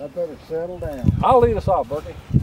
I better settle down. I'll lead us off, Bertie.